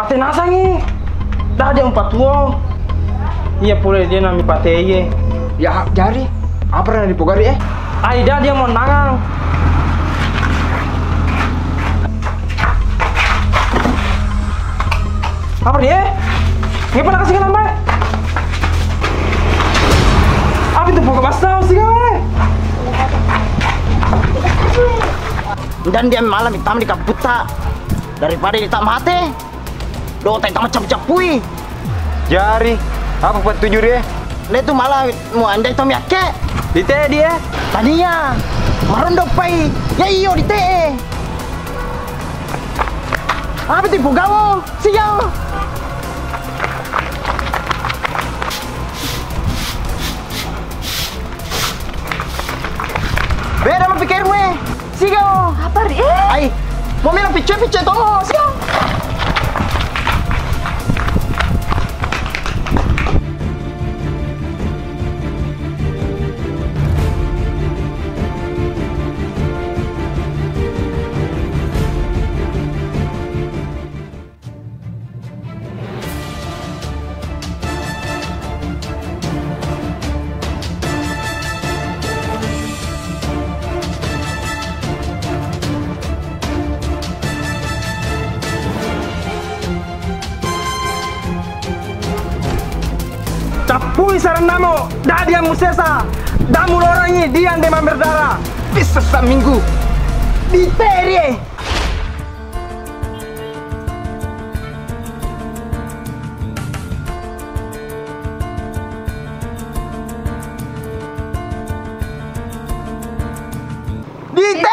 Pate nasangi. Dah dia empat tuo. Iya pula dia nami pate ye. Ya jari. Apa pernah dipogari eh? Aida dia mau nangang. Apa dia? Nggak pernah kasih lambat. Apa itu pokok basah sih kau? Dan dia malam hitam di kaputa daripada hitam mati. Do tak hitam macam capui. Jari. Apa buat tujuh dia? Dia tu malah mau andai hitam yake. Di teh dia. Tania, marondo pai. Ya iyo di te. Apa tipu gawo? Siya. Beda mau pikirmu. Siya. Apa ri? Eh, Ay, mau minum pice-pice tomo. Siya. Tui sarandamo, dadia musesa, damu lorangi dian demam Berdarah. Di sesam minggu, di terie. Di terie.